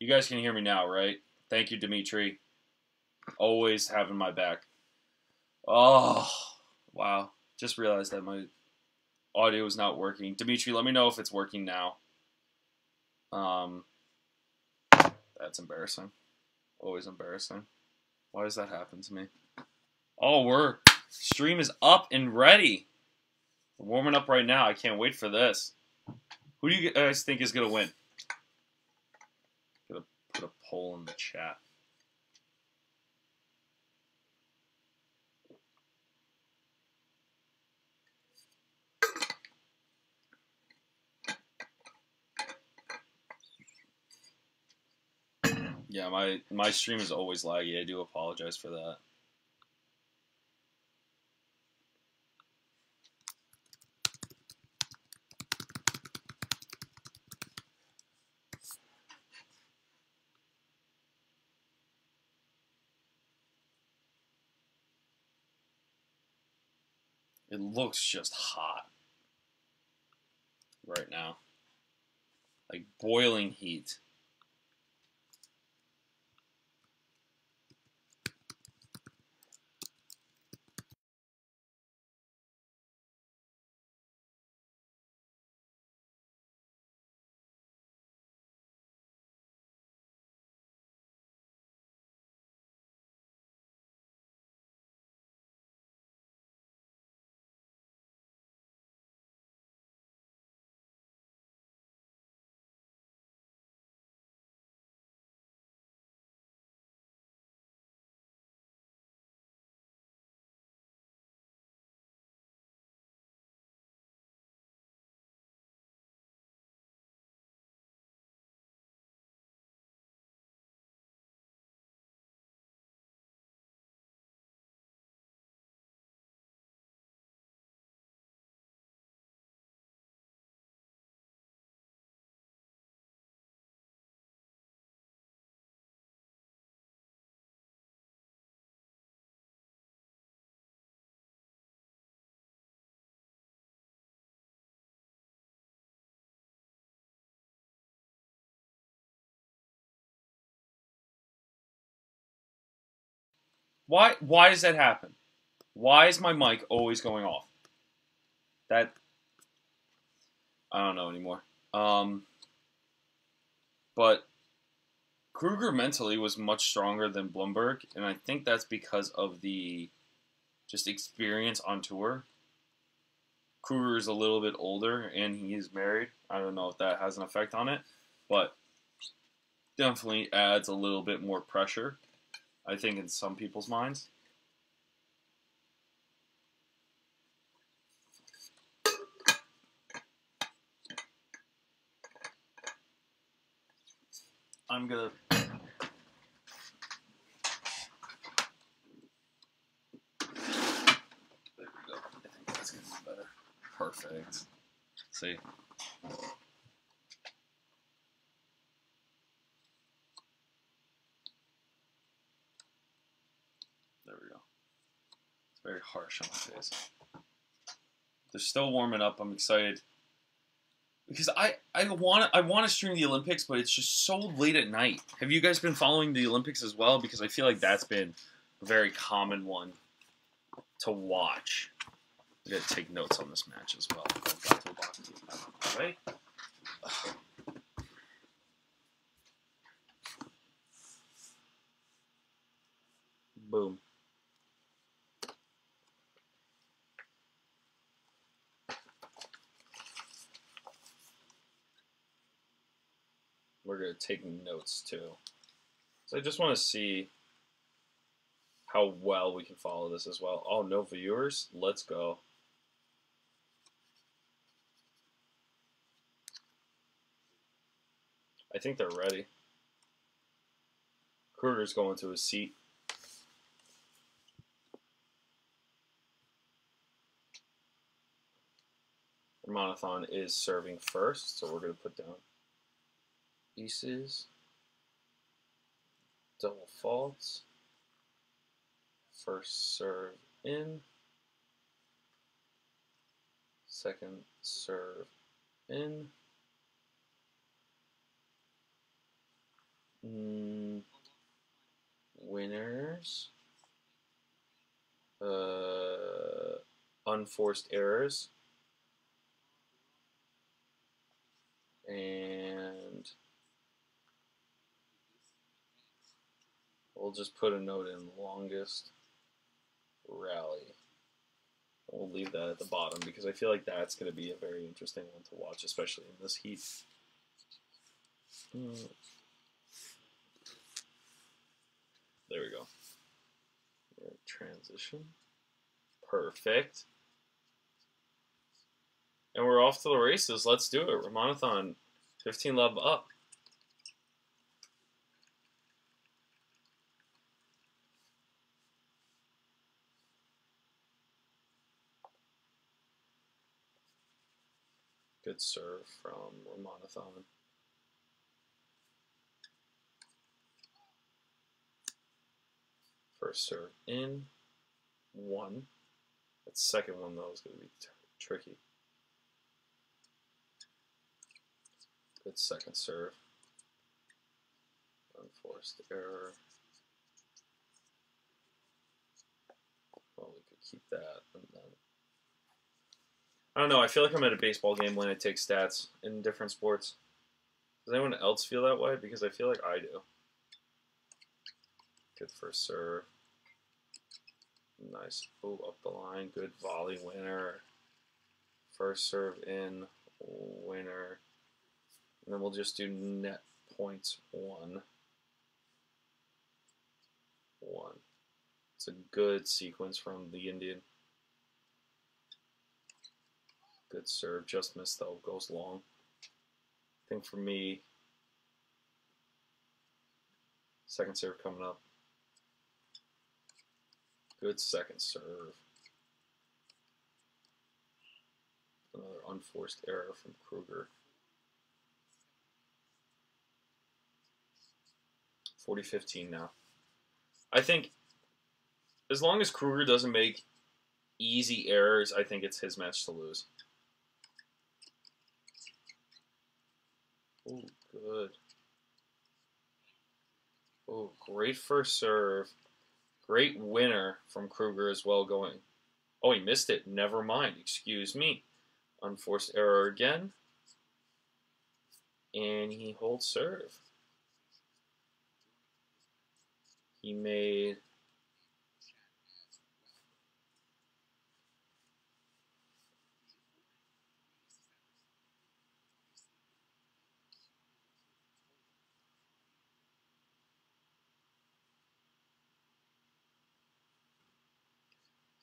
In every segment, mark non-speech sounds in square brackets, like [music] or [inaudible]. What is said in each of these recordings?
You guys can hear me now, right? Thank you, Dimitri. Always having my back. Oh, wow. Just realized that my audio is not working. Dimitri, let me know if it's working now. Um, that's embarrassing. Always embarrassing. Why does that happen to me? Oh, we're stream is up and ready. We're warming up right now. I can't wait for this. Who do you guys think is gonna win? Poll in the chat. Yeah, my my stream is always laggy. I do apologize for that. It looks just hot right now. Like boiling heat. Why why does that happen? Why is my mic always going off? That I don't know anymore. Um but Krueger mentally was much stronger than Blumberg, and I think that's because of the just experience on tour. Krueger is a little bit older and he is married. I don't know if that has an effect on it, but definitely adds a little bit more pressure. I think in some people's minds. I'm gonna. There we go. I think that's gonna be better. Perfect. See. There we go. It's very harsh on my face. They're still warming up. I'm excited because I I want I want to stream the Olympics, but it's just so late at night. Have you guys been following the Olympics as well? Because I feel like that's been a very common one to watch. I gotta take notes on this match as well. Boom. Gonna take notes too. So I just want to see how well we can follow this as well. Oh, no viewers? Let's go. I think they're ready. Krueger's going to his seat. Ramanathan is serving first, so we're going to put down pieces, double faults, first serve in, second serve in, Mm, winners. Uh, unforced errors. And we'll just put a note in longest rally. We'll leave that at the bottom because I feel like that's going to be a very interesting one to watch, especially in this heat. Mm. There we go. Transition. Perfect. And we're off to the races. Let's do it. Ramanathan, 15 love up. Good serve from Ramanathan. First serve in, one. That second one, though, is going to be tricky. Good second serve. Unforced error. Well, we could keep that and then. I don't know. I feel like I'm at a baseball game when I take stats in different sports. Does anyone else feel that way? Because I feel like I do. Good first serve. Nice. Oh, up the line. Good volley winner. First serve in. Winner. And then we'll just do net points one. One. It's a good sequence from the Indian. Good serve. Just missed though. Goes long. I think for me, second serve coming up. Good second serve. Another unforced error from Krueger. 40-15 now. I think as long as Krueger doesn't make easy errors, I think it's his match to lose. Oh, good. Oh, great first serve. Great winner from Krueger as well going. Oh, he missed it. Never mind. Excuse me. Unforced error again. And he holds serve. He made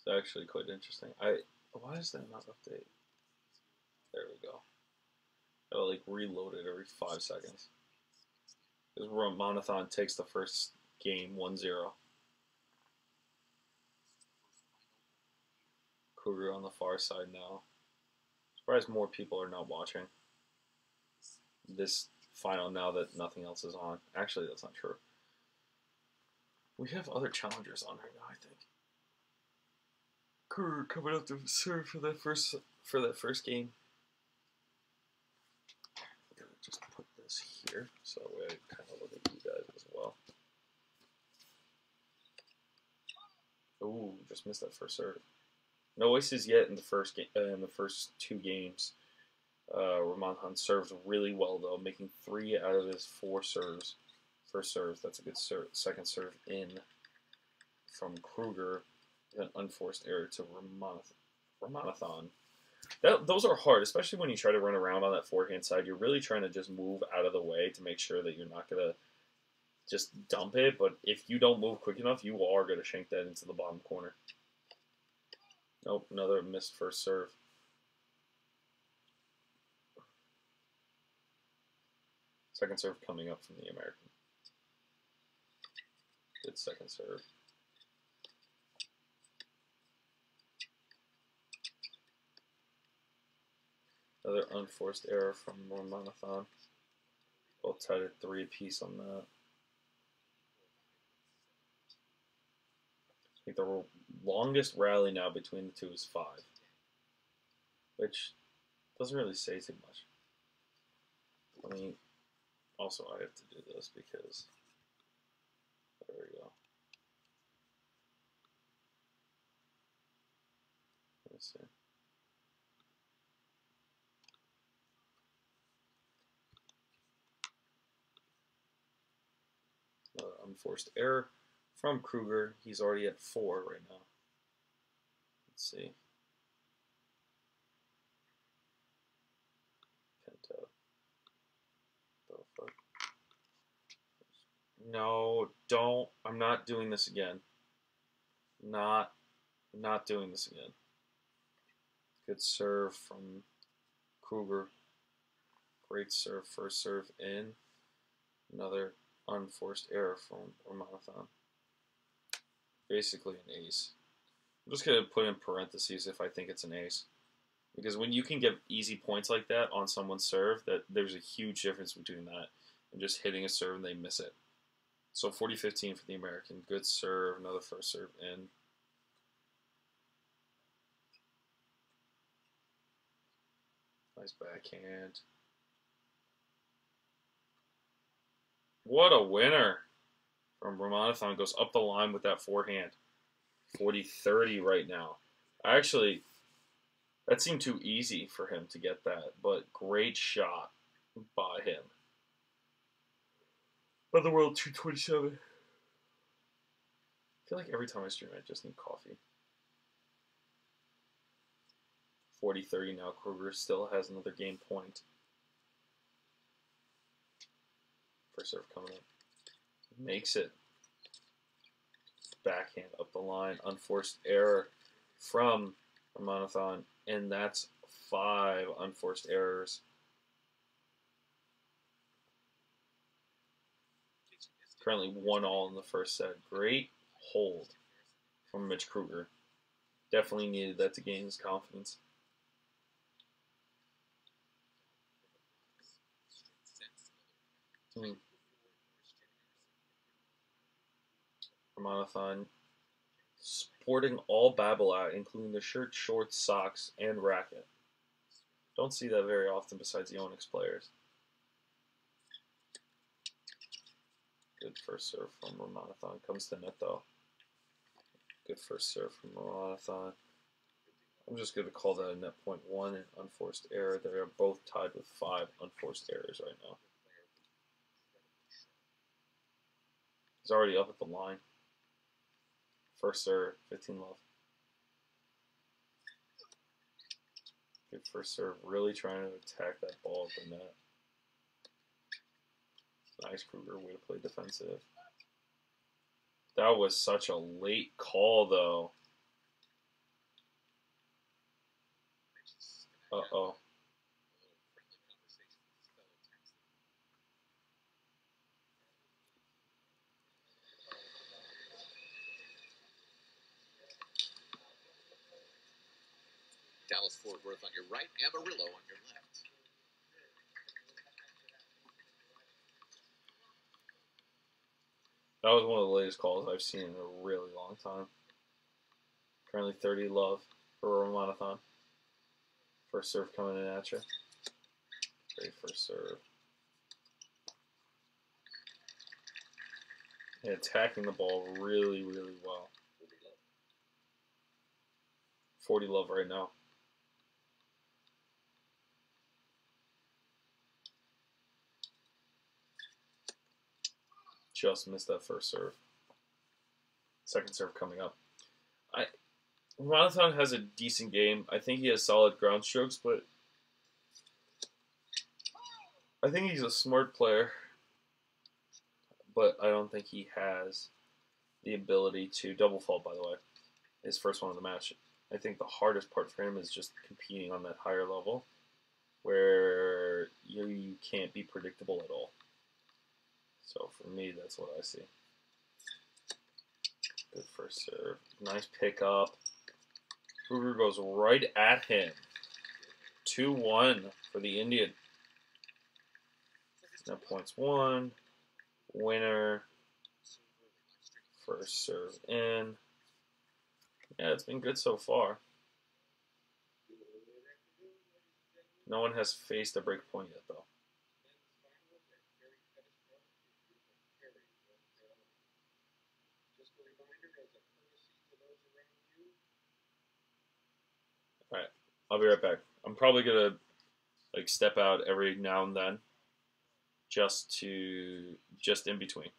It's actually quite interesting. I why is that not update? There we go. Gotta like reload it every five seconds. Because Ramanathan takes the first game 1-0. Krueger on the far side now. Surprised more people are not watching this final now that nothing else is on. Actually, that's not true. We have other challengers on right now, I think. Krueger coming up to serve for that first for that first game. I'm gonna just put this here so I kind of look at you guys as well. Ooh, just missed that first serve. No aces yet in the first game. Uh, in the first two games, uh, Ramanathan serves really well though, making three out of his four serves. First serve, that's a good serve. Second serve in from Krueger an unforced error to Ramanathan. That, those are hard, especially when you try to run around on that forehand side. You're really trying to just move out of the way to make sure that you're not going to just dump it. But if you don't move quick enough, you are going to shank that into the bottom corner. Nope, another missed first serve. Second serve coming up from the American. Good second serve. Another unforced error from Ramanathan. Both tied at three apiece on that. I think the longest rally now between the two is five, which doesn't really say too much. I mean, Also, I have to do this because there we go. Let's see. Another unforced error from Krueger. He's already at four right now. Let's see. Pinto. No, don't. I'm not doing this again. Not, not doing this again. Good serve from Krueger. Great serve, first serve in. Another unforced error from Ramanathan. Basically an ace. I'm just going to put in parentheses if I think it's an ace. Because when you can get easy points like that on someone's serve, that there's a huge difference between that and just hitting a serve and they miss it. So 40-15 for the American. Good serve, another first serve in. Nice backhand. What a winner from Ramanathan goes up the line with that forehand. 40-30 right now. Actually, that seemed too easy for him to get that, but great shot by him. But the world 227. I feel like every time I stream, I just need coffee. 40 30 now. Krueger still has another game point. First serve coming up. Makes it. Backhand up the line. Unforced error from Ramanathan. And that's five unforced errors. Currently one all in the first set. Great hold from Mitch Krueger. Definitely needed that to gain his confidence. Hmm. Ramanathan sporting all Babolat, including the shirt, shorts, socks, and racket. Don't see that very often besides the Onyx players. Good first serve from Ramanathan. Comes to net though. Good first serve from Ramanathan. I'm just going to call that a net point one and unforced error. They are both tied with five unforced errors right now. He's already up at the line. First serve, 15 love. Good first serve, really trying to attack that ball at the net. Nice Krueger, way to play defensive. That was such a late call, though. Uh-oh. Dallas Fort Worth on your right, Amarillo on your left. That was one of the latest calls I've seen in a really long time. Currently 30 love for a Ramanathan. First serve coming in at you. Great first serve. And attacking the ball really, really well. 40 love right now. Just missed that first serve. Second serve coming up. I Ramanathan has a decent game. I think he has solid ground strokes, but I think he's a smart player. But I don't think he has the ability to double fault, by the way. His first one of the match. I think the hardest part for him is just competing on that higher level where you, you can't be predictable at all. So for me, that's what I see. Good first serve. Nice pickup. Krueger goes right at him. 2-1 for the Indian. Now points one. Winner. First serve in. Yeah, it's been good so far. No one has faced a break point yet, though. I'll be right back. I'm probably gonna like step out every now and then, just to just in between.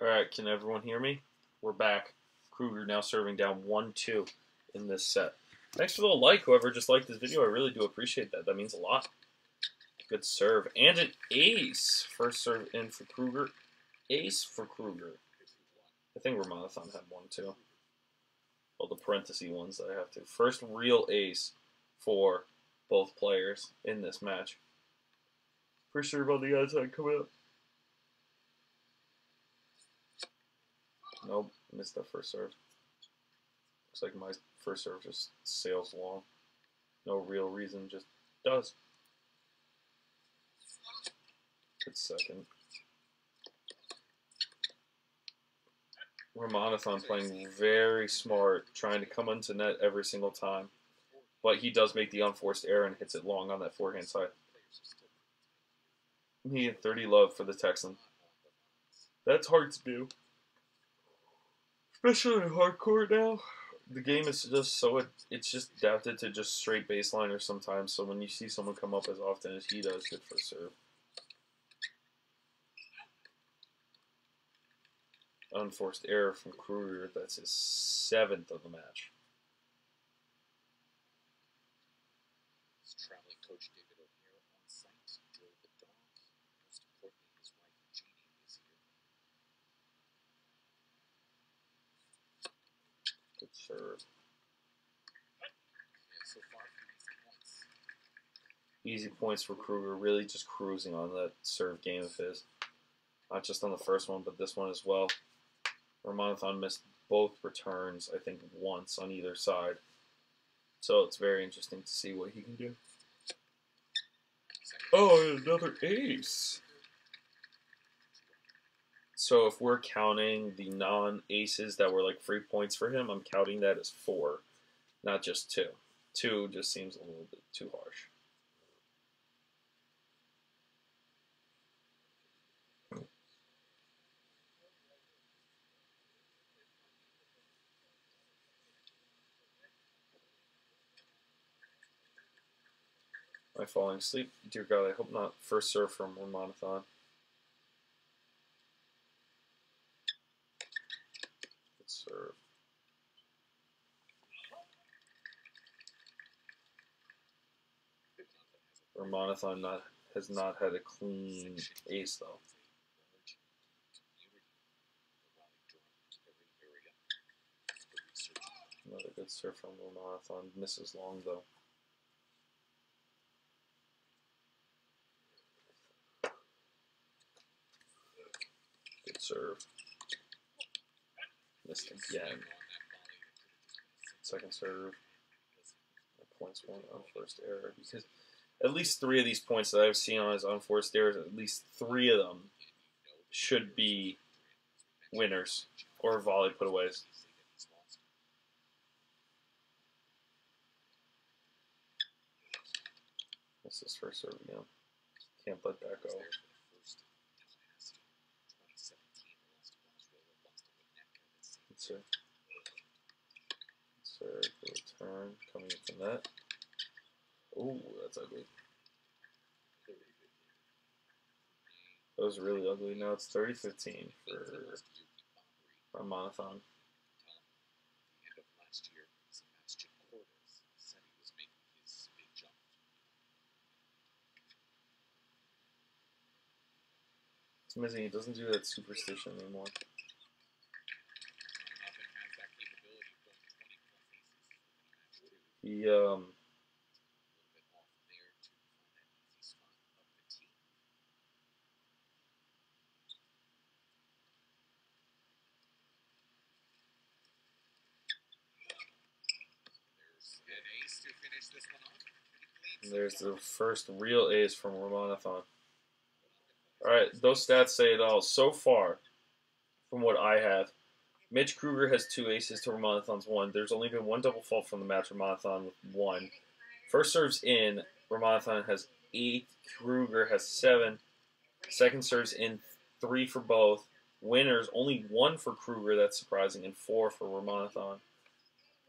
All right, can everyone hear me? We're back. Krueger now serving down 1 2 in this set. Thanks for the like, whoever just liked this video. I really do appreciate that. That means a lot. Good serve. And an ace. First serve in for Krueger. Ace for Krueger. I think Ramanathan had one too. Well, the parenthesis ones that I have to. First real ace for both players in this match. Pretty sure about the outside coming up. Nope, missed that first serve. Looks like my first serve just sails along. No real reason, just does. Good second. Ramanathan playing very smart, trying to come into net every single time. But he does make the unforced error and hits it long on that forehand side. He had 30 love for the Texan. That's hard to do. Especially hardcore now. The game is just so, it's just adapted to just straight baseliners sometimes. So when you see someone come up as often as he does, good for serve. Unforced error from Krueger. That's his seventh of the match. Easy points. For Krueger. Really just cruising on that serve game of his. Not just on the first one, but this one as well. Ramanathan missed both returns, I think, once on either side. So it's very interesting to see what he can do. Oh, another ace. So if we're counting the non-aces that were like free points for him, I'm counting that as four, not just two. Two just seems a little bit too harsh. Am I falling asleep? Dear God, I hope not. First serve from Ramanathan. Serve. Has not, has not had a clean ace though. Another good serve from Ramanathan. Misses long though. Good serve. Missed again. on that volley, it could have just been a Second serve. Points one on first error. Because at least three of these points that I've seen on his unforced errors, at least three of them should be winners or volley putaways. This is first serve again. Can't let that go. There for the first Tallahassee 2017 lost to Venezuela sir. The return coming into net. Oh, that's ugly. That was really ugly. Now it's 30 15 for big jump. It's amazing he doesn't do that superstition anymore. Nothing has that capability of going 20 plus aces in match two. He um A little bit off there to find that easy spot of the tee. There's an ace to finish this one off. Pretty clean so um, there's the first real ace from Ramanathan. Alright, those stats say it all. So far, from what I have, Mitch Krueger has two aces to Ramanathan's one. There's only been one double fault from the match, Ramanathan with one. First serves in, Ramanathan has eight, Krueger has seven. Second serves in, three for both. Winners, only one for Krueger, that's surprising, and four for Ramanathan.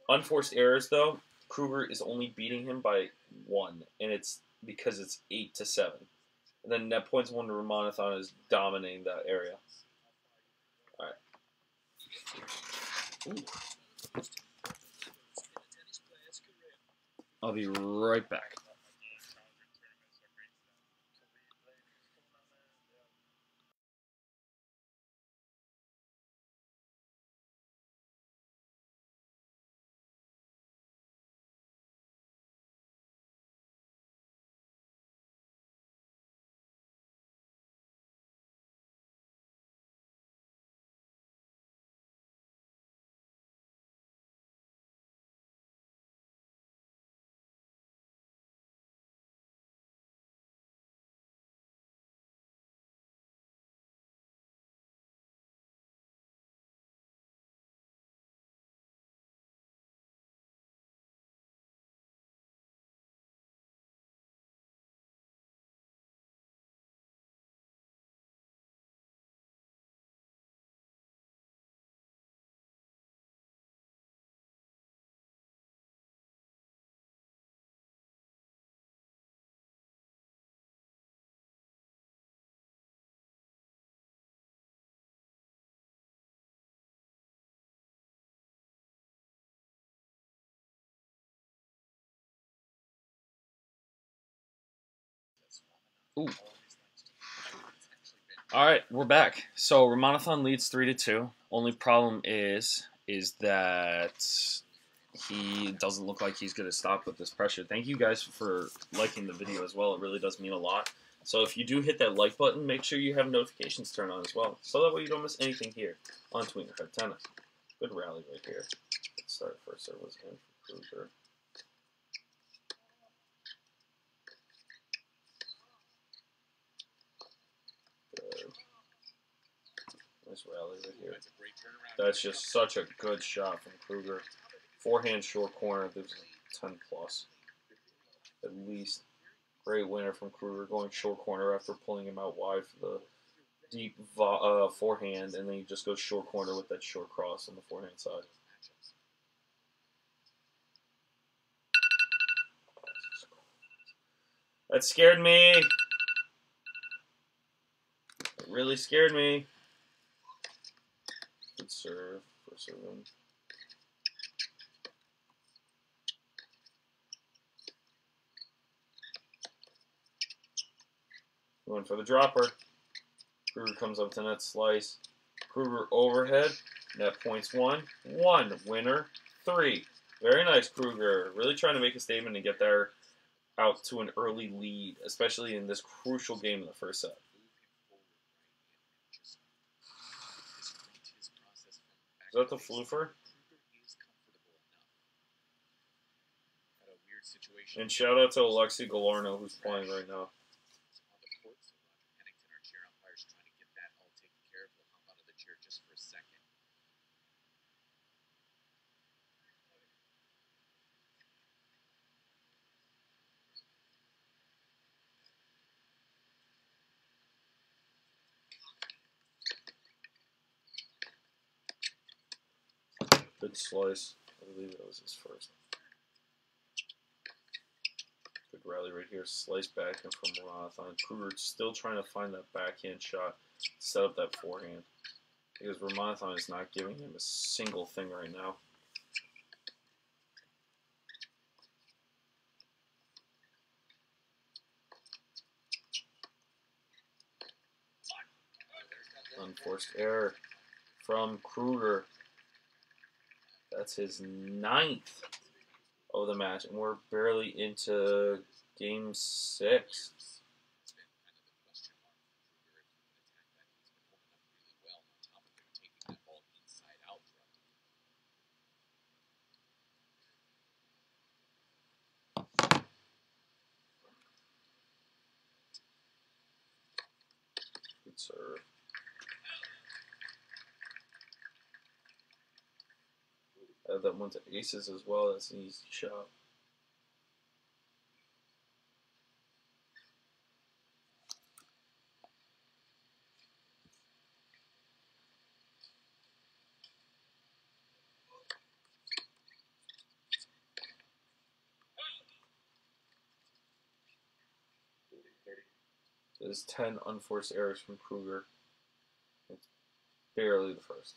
Unforced errors, though, Krueger is only beating him by one, and it's because it's eight to seven. And then net points one to Ramanathan is dominating that area. I'll be right back. Ooh. All right, we're back. So Ramanathan leads three to two. Only problem is, is that he doesn't look like he's going to stop with this pressure. Thank you guys for liking the video as well. It really does mean a lot. So if you do hit that like button, make sure you have notifications turned on as well, so that way you don't miss anything here on Tweener Head Tennis. Good rally right here. Let's start first serve was in for. Good. Nice rally right here. That's a great turnaround. That's just such a good shot from Krueger. Forehand short corner, this is 10 plus. At least. Great winner from Krueger going short corner after pulling him out wide for the deep uh, forehand, and then he just goes short corner with that short cross on the forehand side. That scared me. It really scared me. Serve for serving. Going for the dropper. Krueger comes up to net slice. Krueger overhead. Net points one. One. Winner. Three. Very nice, Krueger. Really trying to make a statement and get there out to an early lead, especially in this crucial game in the first set. Is that the floofer? And shout out to Alexis Galarneau who's playing right now. On the court, so Roger Pennington, our chair umpire, is trying to get that all taken care of. We'll hop out of the chair just for a second. Good slice. I believe that was his first. Good rally right here. Slice backhand from Roth on Krueger still trying to find that backhand shot, set up that forehand. Because Ramanathan is not giving him a single thing right now. Unforced error from Krueger. That's his ninth of the match, and we're barely into game six. It's been kind of a question mark for Krueger if he can attack that. He's been holding up really well. On top of it, taking that ball inside out throughout the Good serve. Add that one to aces as well. That's an easy shot. There's 10 unforced errors from Krueger. It's barely the first.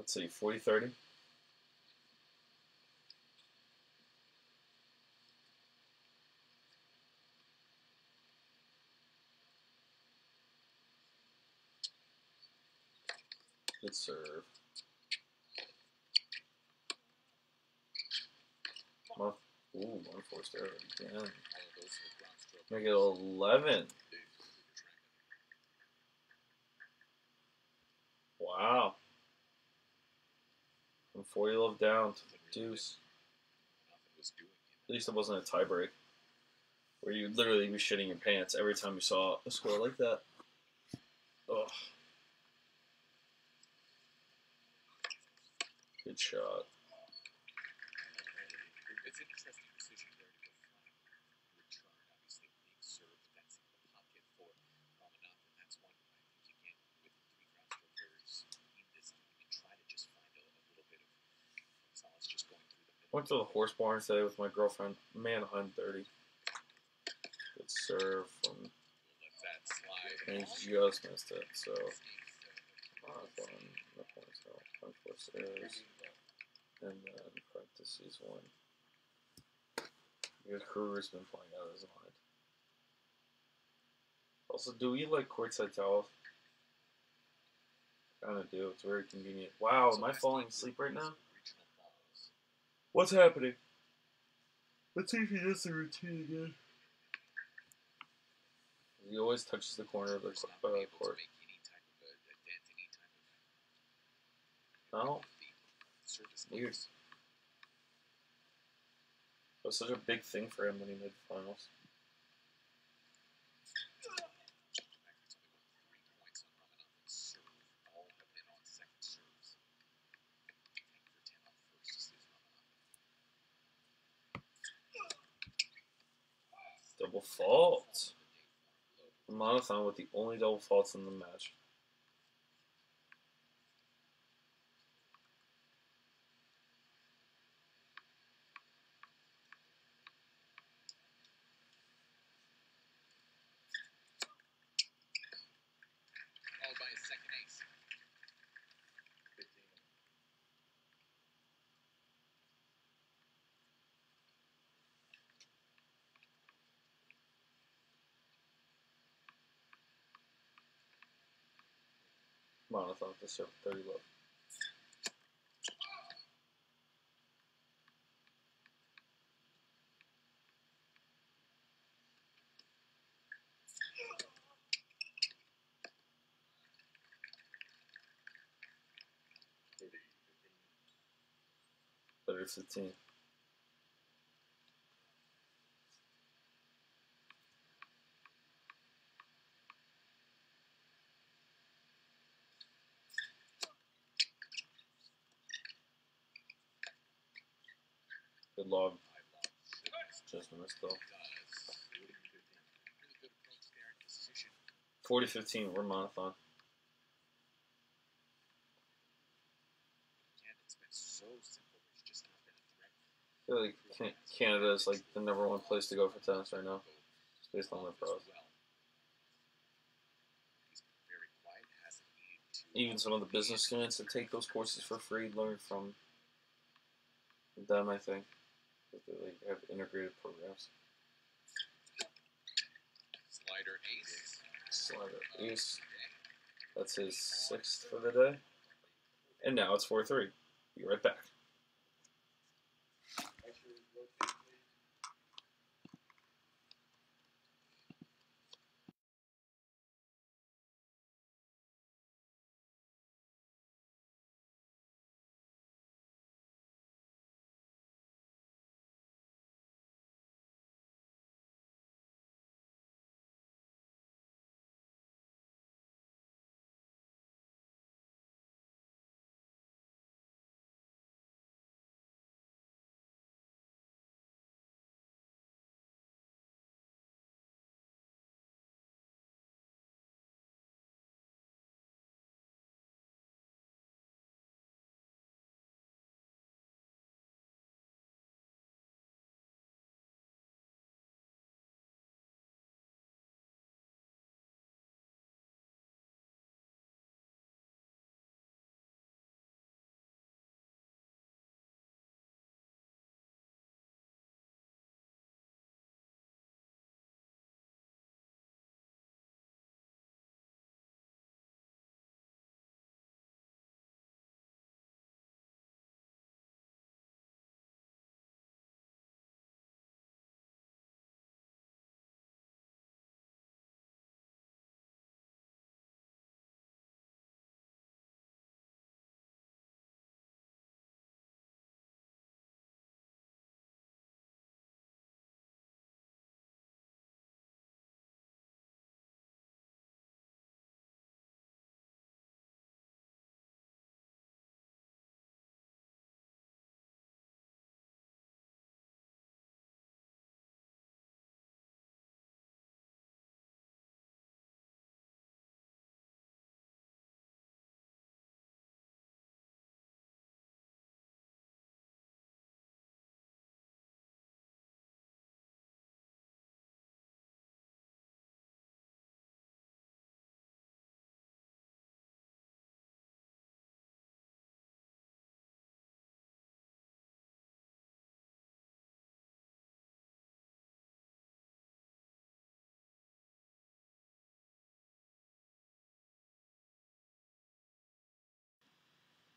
Let's see, 40 30. Good serve. Ooh, again. Those are ground stroke. Make it 11. Big Krueger trend. Wow. From 40 love down to the deuce. At least it wasn't a tiebreak. Where you'd literally be shitting your pants every time you saw a score like that. Ugh. Good shot. It's an interesting decision there to go flat. Return, obviously, being served. That's in the pocket for Ramanathan. That's one I think, again, with three ground stroke errors in this game, you try to just find a, a little bit of solace just going through the middle. Went to the horse barn today with my girlfriend. Man, I'm 30. Good serve from. And he just missed it. So, marathon, no points, no unforced errors. And then parentheses one. Because Krueger's been playing out of his mind. Also, do we like courtside towels? Kind of do. It's very convenient. Wow, am I falling asleep right now? Regional balls. What's happening? Let's see if he does the routine again. He always touches the corner of the not uh, able to court. make any type of a, a any type of No, service Weird. it was such a big thing for him when he made the finals. Mackey's only won three points on Ramanathan's serve. All have been on second serves. 10 for 10 on first is Ramanathan. Double fault. Monothon with the only double faults in the match. To serve 30 love. Thirty fifteen. Good log. Five logs. Just missed though. Does. 40 15 Ramanathan. Again, it's been so simple. There's not been a threat. I feel like Canada is like the number one place to go for tennis right now, just based on their pros. well. He's been very quiet. Hasn't needed to. Even some of the business students that take those courses for free learn from them, I think. They like, have integrated programs. Slider ace. Slider ace. That's his sixth for the day. And now it's 4 3. Be right back.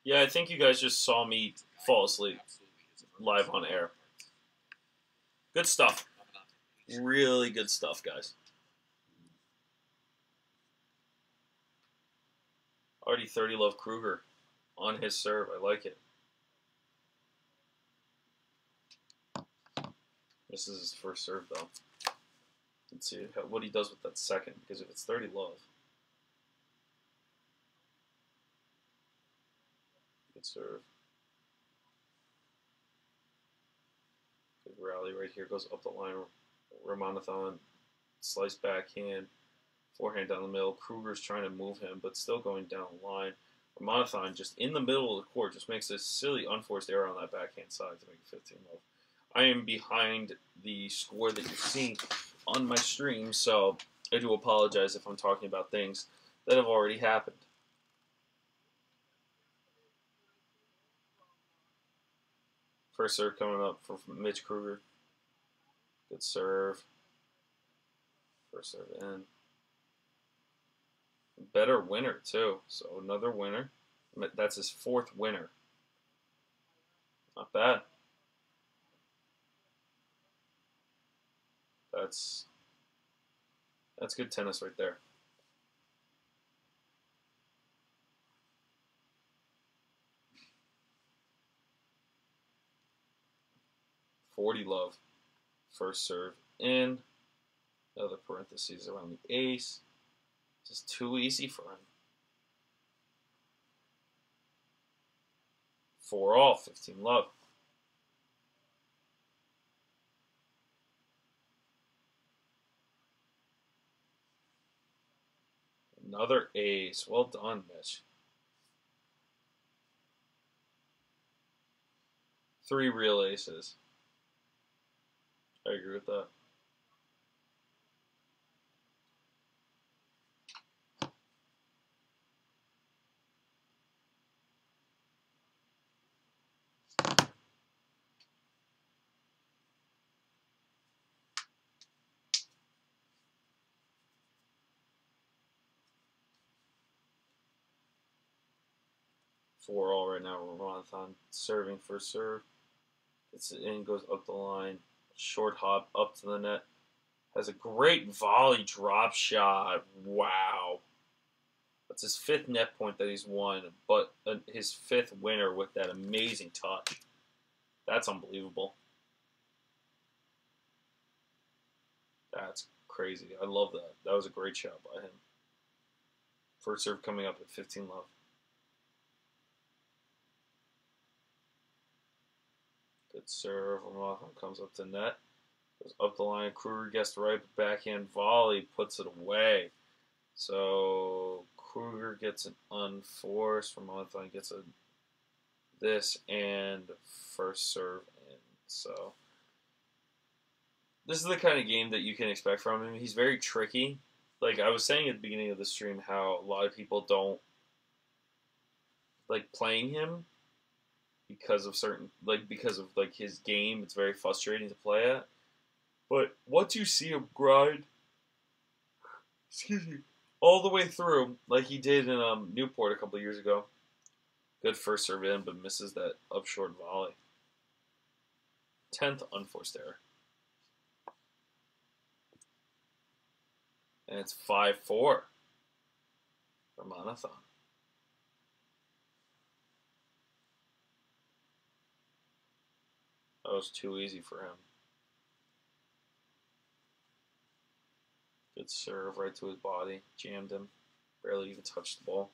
Yeah, I think you guys just saw me fall asleep live on air. Good stuff. Really good stuff, guys. Already 30 love Krueger on his serve. I like it. This is his first serve, though. Let's see what he does with that second, because if it's 30 love. Good serve. Good rally right here. Goes up the line. Ramanathan, slice backhand, forehand down the middle. Krueger's trying to move him, but still going down the line. Ramanathan just in the middle of the court just makes a silly unforced error on that backhand side to make it 15 love. I am behind the score that you're seeing on my stream, so I do apologize if I'm talking about things that have already happened. First serve coming up for Mitch Krueger. Good serve. First serve in. Better winner, too. So another winner. That's his fourth winner. Not bad. That's that's good tennis right there. Forty love. First serve in. Another parentheses around the ace. Just too easy for him. Four all, 15 love. Another ace. Well done, Mitch. Three real aces. I agree with that. Four all right now. Ramanathan serving for serve. It's in, goes up the line. Short hop up to the net. Has a great volley drop shot. Wow. That's his fifth net point that he's won, but uh, his fifth winner with that amazing touch. That's unbelievable. That's crazy. I love that. That was a great shot by him. First serve coming up at 15 love. Good serve. Ramanathan comes up to net. Goes up the line. Krueger gets the right backhand volley. Puts it away. So Krueger gets an unforced. Ramanathan gets a this and first serve in. So this is the kind of game that you can expect from him. He's very tricky. Like I was saying at the beginning of the stream, how a lot of people don't like playing him because of certain like because of like his game. It's very frustrating to play at. But once you see him grind, excuse me, all the way through, like he did in um, Newport a couple years ago. Good first serve in, but misses that up short volley. Tenth unforced error. And it's 5 4 for Monathon. That was too easy for him. Good serve right to his body. Jammed him. Barely even touched the ball.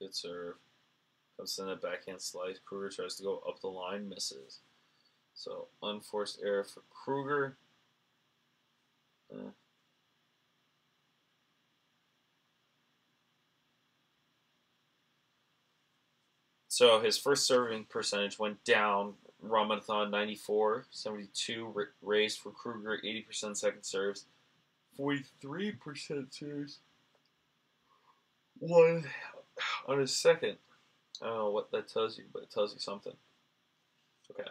Good serve. Comes in a backhand slice. Krueger tries to go up the line, misses. So unforced error for Krueger. Eh. So his first serving percentage went down. Ramanathan 94, 72 ra- raised for Krueger, 80% second serves, 43% serves. One on his second. I don't know what that tells you, but it tells you something. Okay.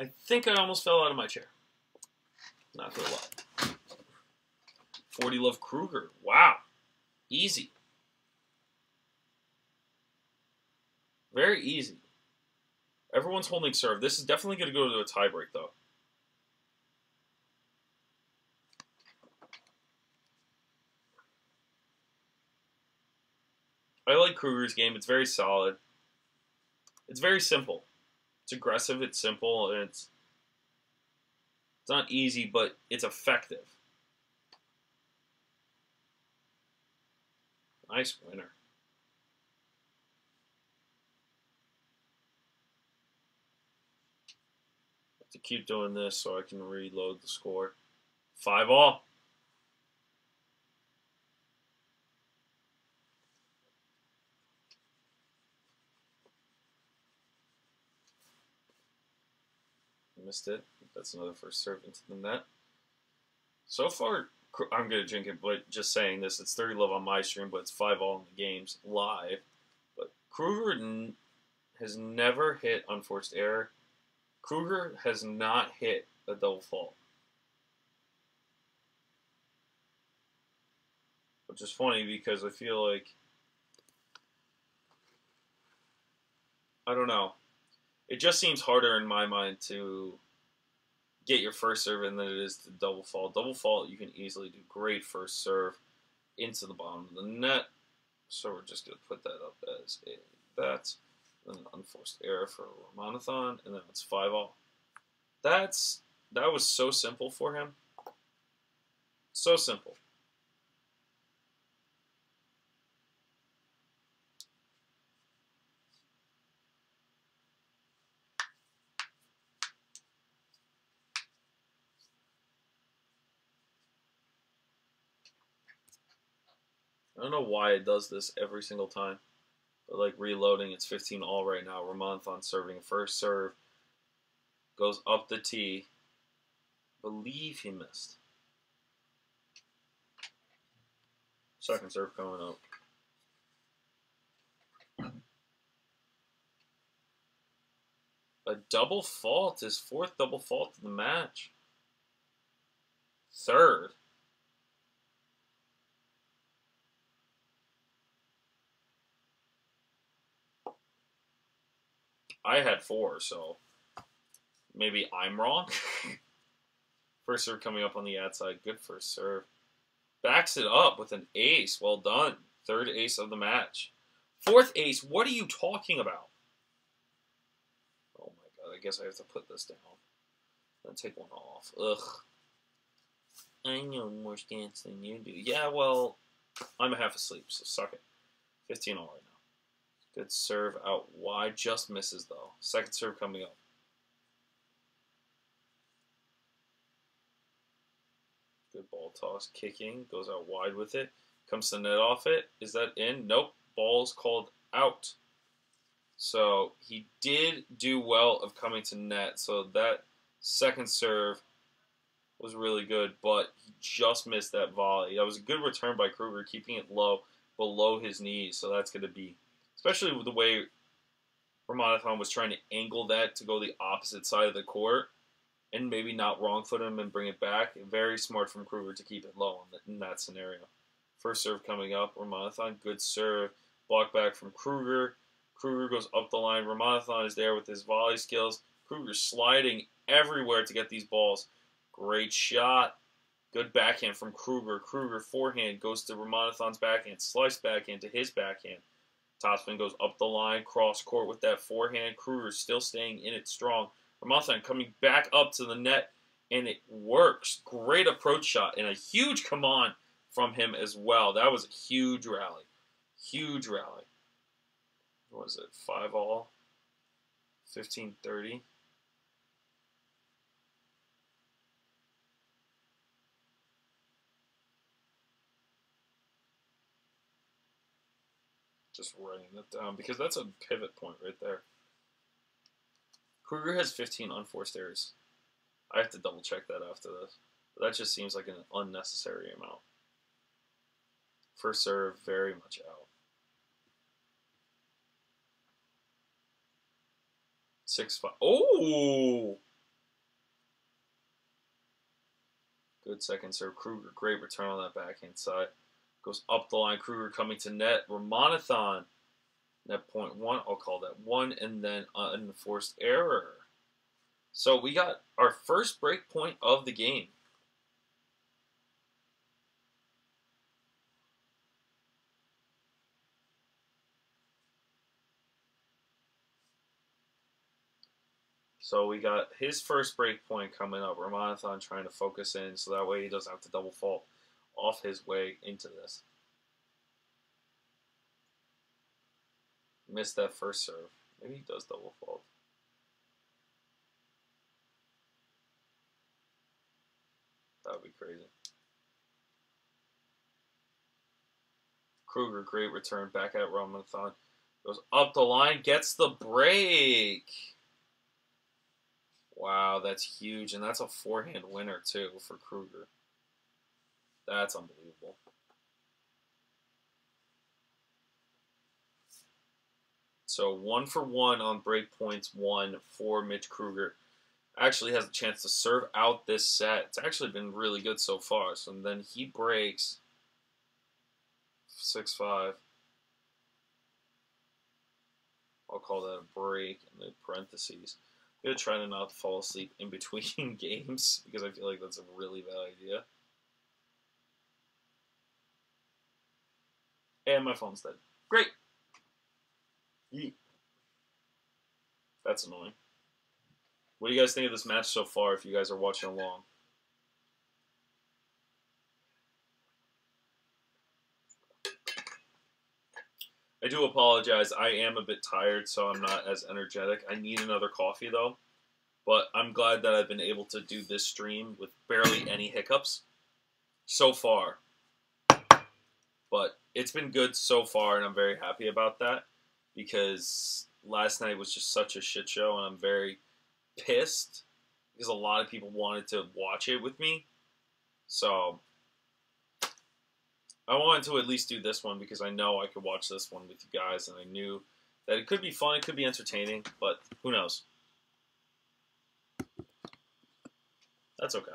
I think I almost fell out of my chair. Not gonna lie. 40 Love Krueger. Wow. Easy. Very easy. Everyone's holding serve. This is definitely going to go to a tiebreak, though. I like Krueger's game. It's very solid. It's very simple. It's aggressive. It's simple, and it's it's not easy, but it's effective. Nice winner. Have to keep doing this so I can reload the score. Five all. Missed it. That's another first serve into the net. So far, I'm gonna drink it, but just saying this, it's 30 love on my stream, but it's five all in the games live. But Krueger has never hit unforced error. Krueger has not hit a double fault. Which is funny because I feel like I don't know. It just seems harder in my mind to get your first serve in than it is to double fault. Double fault you can easily do great first serve into the bottom of the net. So we're just gonna put that up as a that's an unforced error for Ramanathan, and then it's five all. That's that was so simple for him. So simple. Don't know why it does this every single time. But like reloading, it's 15 all right now. Ramanathan serving first serve. Goes up the tee. Believe he missed. Second serve coming up. A double fault, his fourth double fault of the match. Third. I had four, so maybe I'm wrong. [laughs] first serve coming up on the outside. Good first serve. Backs it up with an ace. Well done. Third ace of the match. Fourth ace. What are you talking about? Oh my god. I guess I have to put this down. Then take one off. Ugh. I know more stance than you do. Yeah, well, I'm half asleep, so suck it. 15 all right. Good serve out wide. Just misses, though. Second serve coming up. Good ball toss. Kicking. Goes out wide with it. Comes to net off it. Is that in? Nope. Ball's called out. So he did do well of coming to net. So that second serve was really good, but he just missed that volley. That was a good return by Krueger, keeping it low, below his knees. So that's going to be, especially with the way Ramanathan was trying to angle that to go the opposite side of the court, and maybe not wrong foot him and bring it back. Very smart from Krueger to keep it low in, that scenario. First serve coming up, Ramanathan, good serve, block back from Krueger. Krueger goes up the line. Ramanathan is there with his volley skills. Krueger sliding everywhere to get these balls. Great shot. Good backhand from Krueger. Kruger forehand goes to Ramanathan's backhand. Slice backhand to his backhand. Topspin goes up the line, cross court with that forehand. Krueger still staying in it strong. Ramanathan coming back up to the net, and it works. Great approach shot and a huge come on from him as well. That was a huge rally. Huge rally. What was it? Five all? 15 30. Just writing that down because that's a pivot point right there. Krueger has 15 unforced errors. I have to double check that after this. But that just seems like an unnecessary amount. First serve, very much out. Six five. Oh, good second serve. Krueger, great return on that backhand side. Goes up the line. Krueger coming to net. Ramanathan. Net point one. I'll call that one. And then unforced error. So we got our first break point of the game. So we got his first break point coming up. Ramanathan trying to focus in so that way he doesn't have to double fault off his way into this. Missed that first serve. Maybe he does double fault. That would be crazy. Krueger, great return back at Ramanathan. Goes up the line, gets the break. Wow, that's huge. And that's a forehand winner, too, for Krueger. That's unbelievable. So one for one on break points, one for Mitch Krueger. Actually has a chance to serve out this set. It's actually been really good so far. So then he breaks six five. I'll call that a break in the parentheses. I'm gonna try to not fall asleep in between [laughs] games because I feel like that's a really bad idea. And my phone's dead. Great. Yeet. That's annoying. What do you guys think of this match so far? If you guys are watching along. I do apologize. I am a bit tired, so I'm not as energetic. I need another coffee though. But I'm glad that I've been able to do this stream with barely any hiccups so far. But it's been good so far, and I'm very happy about that because last night was just such a shit show, and I'm very pissed because a lot of people wanted to watch it with me. So I wanted to at least do this one because I know I could watch this one with you guys, and I knew that it could be fun, it could be entertaining, but who knows? That's okay.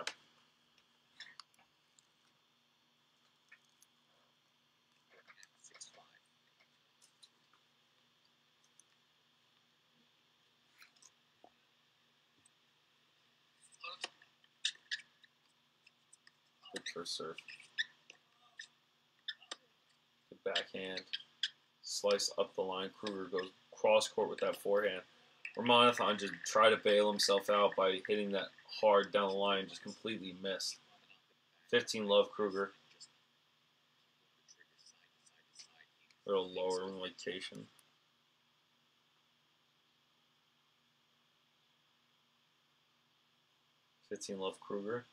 First serve. Good backhand. Slice up the line. Krueger goes cross court with that forehand. Ramanathan just tried to bail himself out by hitting that hard down the line, just completely missed. 15 love Krueger. A little lower in location. Fifteen love Krueger.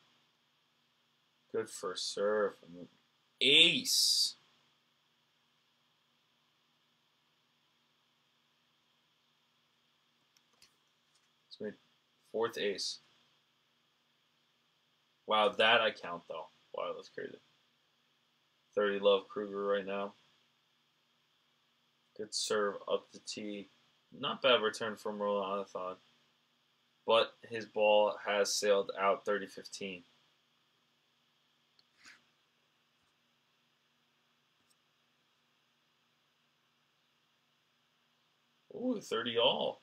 Good first serve. Ace. It's made fourth ace. Wow, that I count though. Wow, that's crazy. 30 love Krueger right now. Good serve up the tee. Not bad return from Ramanathan. But his ball has sailed out 30 15. Ooh, 30 all.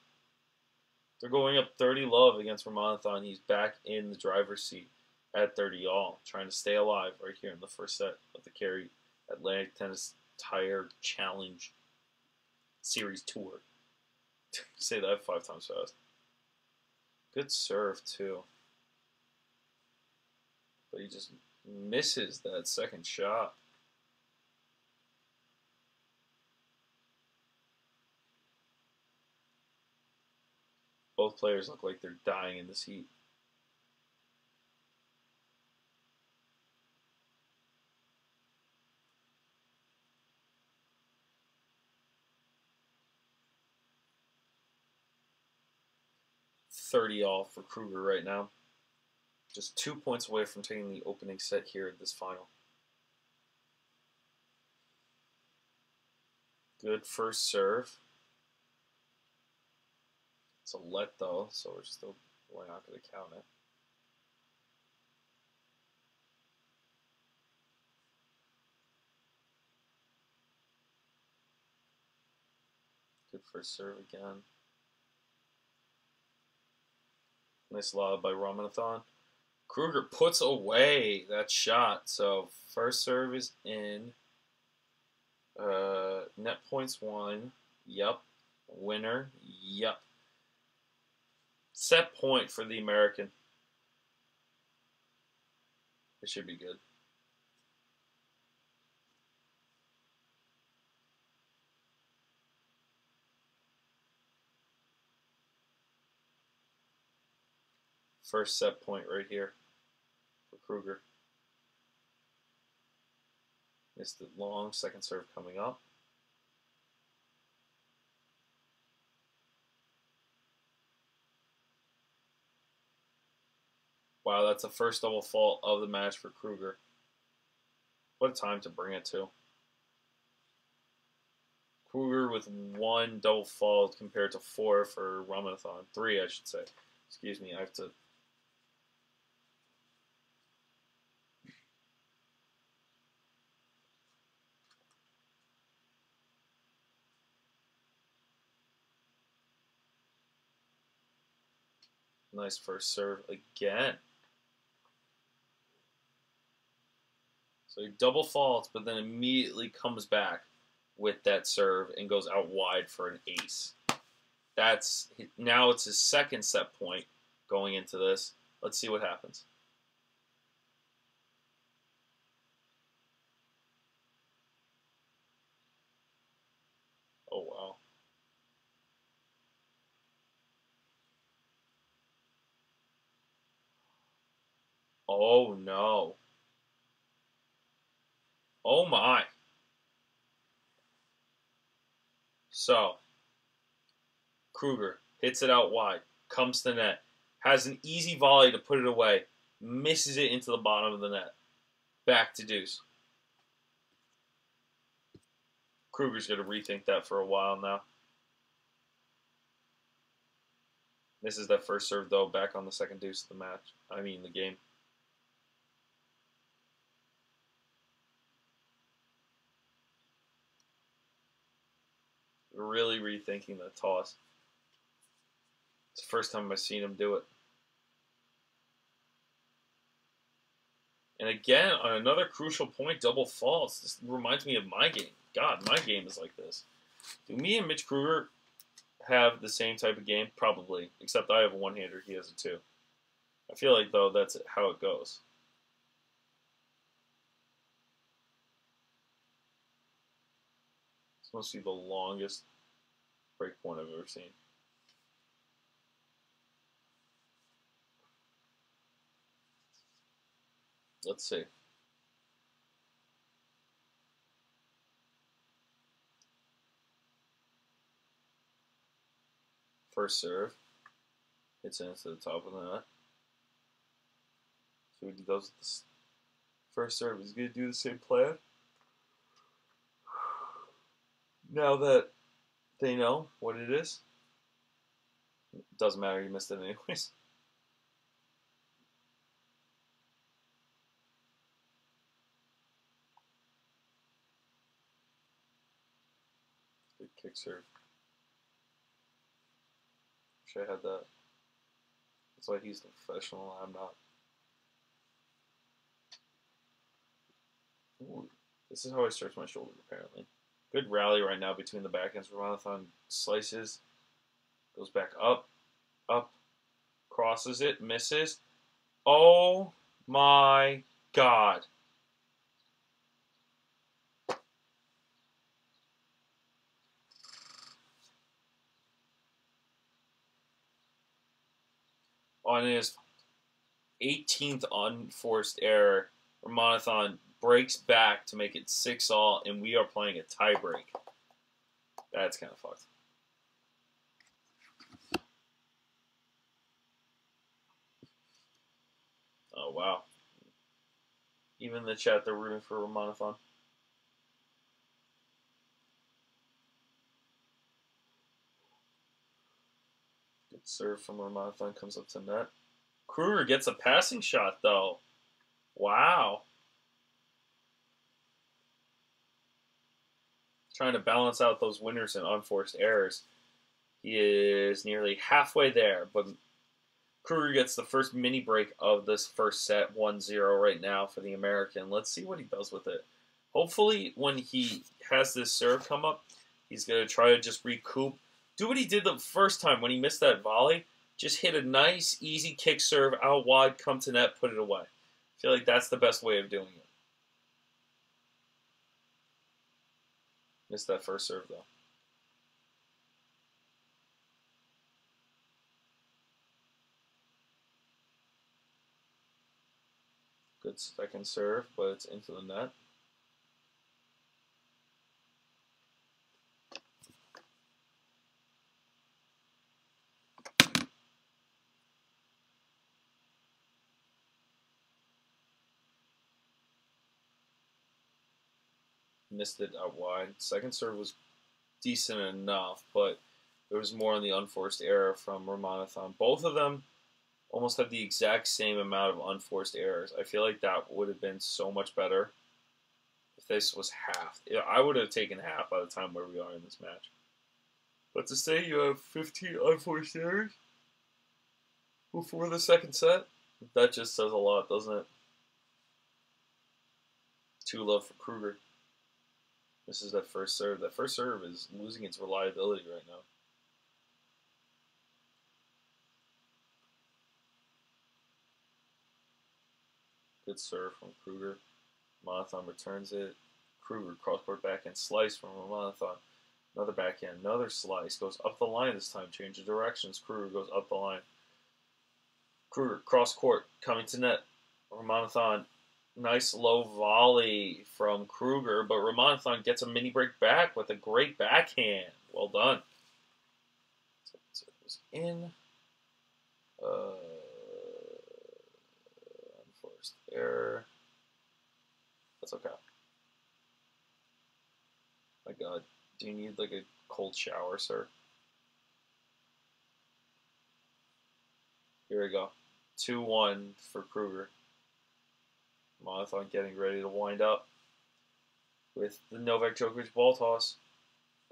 They're going up 30 love against Ramanathan. He's back in the driver's seat at 30 all, trying to stay alive right here in the first set of the Cary Atlantic Tennis Tire Challenge Series Tour. [laughs] Say that five times fast. Good serve, too. But he just misses that second shot. Both players look like they're dying in this heat. Thirty all for Krueger right now. Just two points away from taking the opening set here at this final. Good first serve. It's a let though, so we're still we're not going to count it. Good first serve again. Nice lob by Ramanathan. Krueger puts away that shot. So first serve is in. Uh, net points one. Yup. Winner. Yup. Set point for the American. It should be good. First set point right here for Krueger. Missed it long. Second serve coming up. Wow, that's the first double fault of the match for Krueger. What a time to bring it to. Krueger with one double fault compared to four for Ramanathan. Three, I should say. Excuse me, I have to. Nice first serve again. So he double faults, but then immediately comes back with that serve and goes out wide for an ace. That's now it's his second set point going into this. Let's see what happens. Oh wow. Oh no. Oh my. So, Krueger hits it out wide, comes to net, has an easy volley to put it away, misses it into the bottom of the net. Back to deuce. Krueger's going to rethink that for a while now. This is that first serve, though, back on the second deuce of the match. I mean, the game. Really rethinking the toss. It's the first time I've seen him do it. And again, on another crucial point, double faults. This reminds me of my game. God, my game is like this. Do me and Mitch Krueger have the same type of game? Probably, except I have a one-hander, he has a two. I feel like, though, that's how it goes. Must be the longest breakpoint I've ever seen. Let's see. First serve. Hits into the top of the net. So he does this first serve. He's going to do the same plan. Now that they know what it is, it doesn't matter. You missed it anyways. [laughs] Good kick serve. Wish I had that. That's why he's professional. I'm not. Ooh, this is how I stretch my shoulder, apparently. Good rally right now between the back backhands. Ramanathan slices, goes back up, up, crosses it, misses. Oh my god. On his 18th unforced error, Ramanathan breaks back to make it six all, and we are playing a tiebreak. That's kind of fucked. Oh wow! Even the chat, they're rooting for Ramanathan. Good serve from Ramanathan comes up to net. Krueger gets a passing shot though. Wow. Trying to balance out those winners and unforced errors. He is nearly halfway there, but Krueger gets the first mini break of this first set 1-0 right now for the American. Let's see what he does with it. Hopefully, when he has this serve come up, he's going to try to just recoup. Do what he did the first time when he missed that volley. Just hit a nice, easy kick serve out wide, come to net, put it away. I feel like that's the best way of doing it. Missed that first serve though. Good second serve, but it's into the net. Missed it out wide. Second serve was decent enough, but there was more on the unforced error from Ramanathan. Both of them almost had the exact same amount of unforced errors. I feel like that would have been so much better if this was half. I would have taken half by the time where we are in this match. But to say you have 15 unforced errors before the second set, that just says a lot, doesn't it? Two love for Krueger. This is that first serve. That first serve is losing its reliability right now. Good serve from Krueger. Ramanathan returns it. Krueger crossboard backhand slice from Ramanathan. Another backhand, another slice. Goes up the line this time. Change of directions. Krueger goes up the line. Krueger cross court coming to net. Ramanathan, nice low volley from Krueger, but Ramanathan gets a mini break back with a great backhand. Well done. So it was in. Uh, error. That's okay. My God, do you need like a cold shower, sir? Here we go. 2 1 for Krueger. Ramanathan getting ready to wind up with the Novak Djokovic ball toss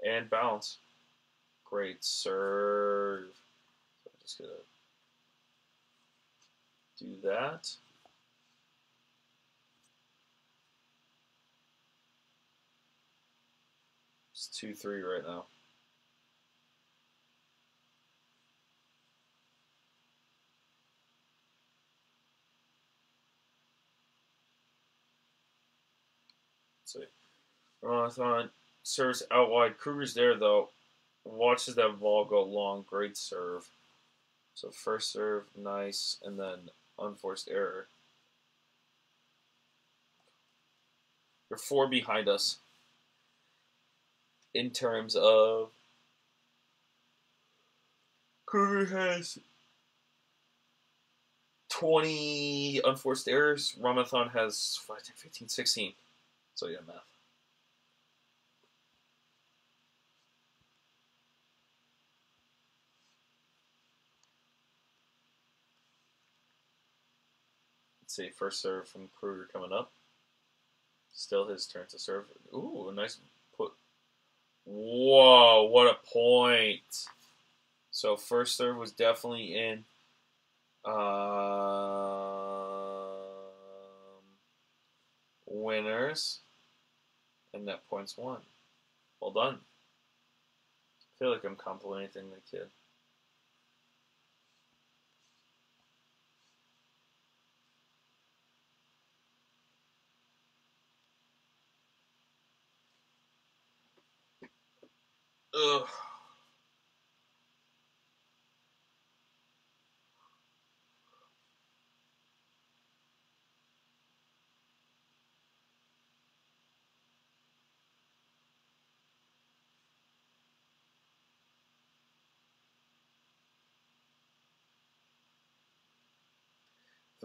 and bounce. Great serve. So I'm just gonna do that. It's 2 3 right now. Ramanathan serves out wide. Krueger's there though. Watches that ball go long. Great serve. So first serve, nice, and then unforced error. You're four behind us in terms of Krueger has 20 unforced errors. Ramanathan has 15, 16. So yeah, math. Let's see, first serve from Krueger coming up. Still his turn to serve. Ooh, a nice put. Whoa, what a point. So first serve was definitely in. Um, winners and that points won. Well done. I feel like I'm complimenting the kid. Ugh.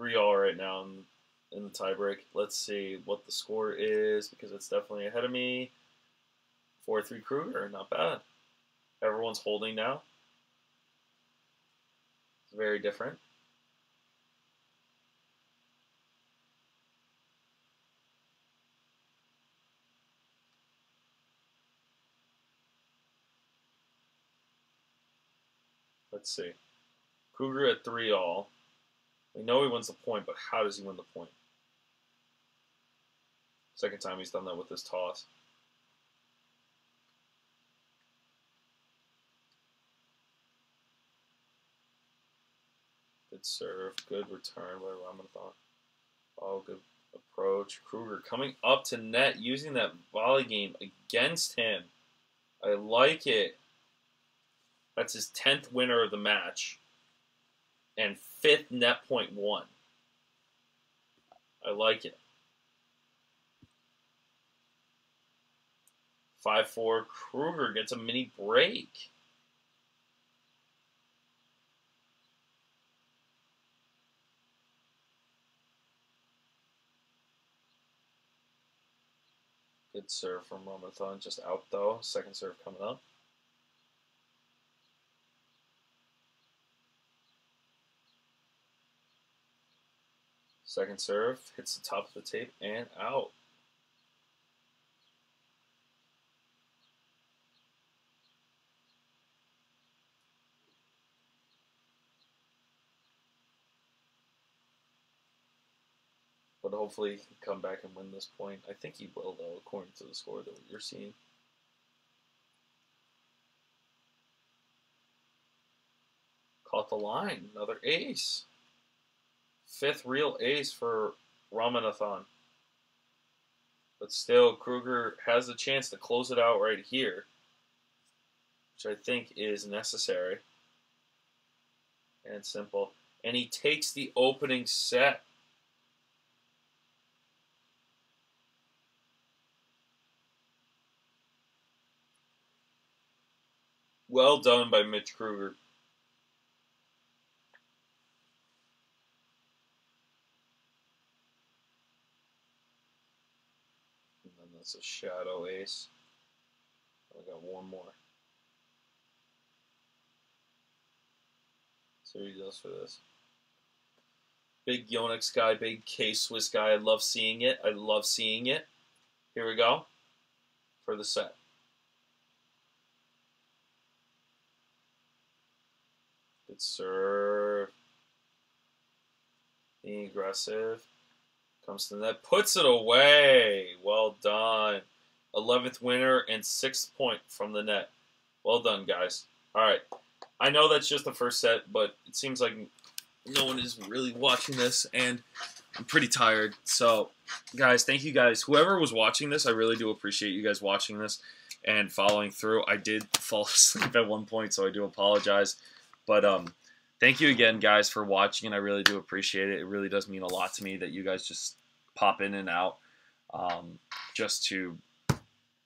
Three all right now in, in the tiebreak. Let's see what the score is because it's definitely ahead of me. Four three Krueger, not bad. Everyone's holding now. It's very different. Let's see. Krueger at three all. We know he wins the point, but how does he win the point? Second time he's done that with this toss. Good serve. Good return by Ramanathan. Oh, good approach. Krueger coming up to net using that volley game against him. I like it. That's his 10th winner of the match and fifth net point one. I like it. 5 4 Krueger gets a mini break. Good serve from Ramanathan, just out though. Second serve coming up. Second serve hits the top of the tape and out. But hopefully he can come back and win this point. I think he will though, according to the score that you're seeing. Caught the line, another ace fifth real ace for Ramanathan. But still, Krueger has a chance to close it out right here, which I think is necessary and simple. And he takes the opening set. Well done by Mitch Krueger. That's a shadow ace. I got one more. So he does for this. Big Yonex guy, big K Swiss guy. I love seeing it. I love seeing it. Here we go for the set. Good serve. Being aggressive. Comes to puts it away. Well done. 11th winner and sixth point from the net. Well done, guys. All right. I know that's just the first set, but it seems like no one is really watching this, and I'm pretty tired. So, guys, thank you guys. Whoever was watching this, I really do appreciate you guys watching this and following through. I did [laughs] fall asleep at one point, so I do apologize. But um, thank you again, guys, for watching, and I really do appreciate it. It really does mean a lot to me that you guys just pop in and out um, just to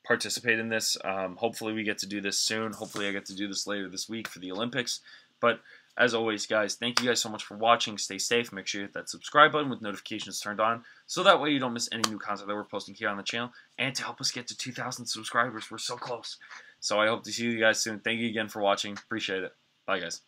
participate in this. Um, hopefully, we get to do this soon. Hopefully, I get to do this later this week for the Olympics. But as always, guys, thank you guys so much for watching. Stay safe. Make sure you hit that subscribe button with notifications turned on so that way you don't miss any new content that we're posting here on the channel. And to help us get to 2,000 subscribers, we're so close. So I hope to see you guys soon. Thank you again for watching. Appreciate it. Bye, guys.